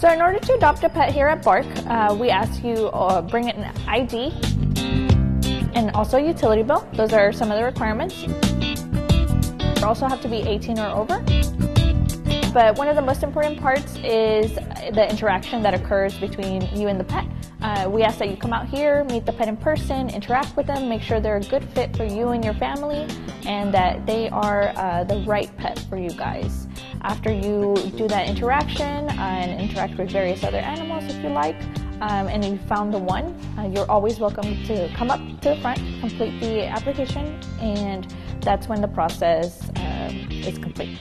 So in order to adopt a pet here at BARC, uh, we ask you uh, bring it an ID and also a utility bill. Those are some of the requirements. You also have to be 18 or over. But one of the most important parts is the interaction that occurs between you and the pet. Uh, we ask that you come out here, meet the pet in person, interact with them, make sure they're a good fit for you and your family, and that they are uh, the right pet for you guys. After you do that interaction uh, and interact with various other animals if you like, um, and you found the one, uh, you're always welcome to come up to the front, complete the application, and that's when the process um, is complete.